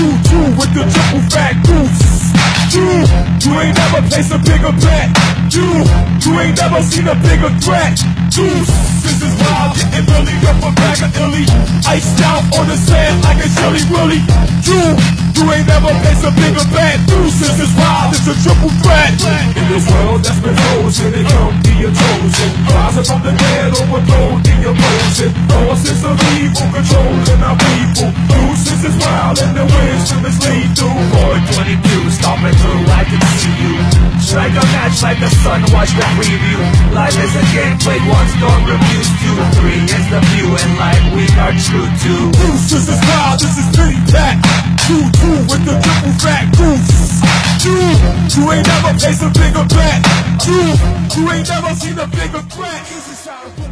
Two, two with the triple fat goose. You, you ain't never placed a bigger bet. You, you ain't never seen a bigger threat. Goose, this is wild, getting really up a bag of illy. Iced out on the sand like a jelly willy. You, you ain't never placed a bigger bet. Goose, this is wild, it's a triple threat. In this world that's been frozen, it come be a chosen. Rising from the dead, overthrown in your motion. Forces of evil controlling our people. This is wild, and the wisdom is lethal. Boy, 22, stomping through, I can see you. Strike a match like the sun, watch the preview. Life is a game played once, don't refuse. Two, three is the view, and life we are true to. This is wild, this is pretty pack. Two, two with the triple fat goose. You, you ain't never faced a bigger bet. You, you ain't never seen a bigger threat.